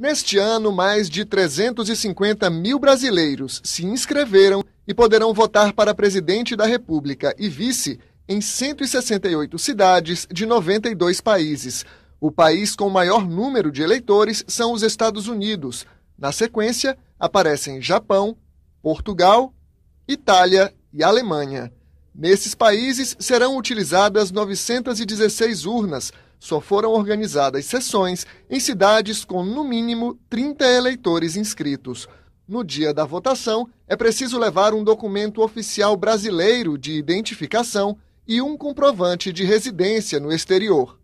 Neste ano, mais de 350 mil brasileiros se inscreveram e poderão votar para presidente da República e vice em 168 cidades de 92 países. O país com maior número de eleitores são os Estados Unidos. Na sequência, aparecem Japão, Portugal, Itália e Alemanha. Nesses países serão utilizadas 916 urnas. Só foram organizadas sessões em cidades com no mínimo 30 eleitores inscritos. No dia da votação, é preciso levar um documento oficial brasileiro de identificação e um comprovante de residência no exterior.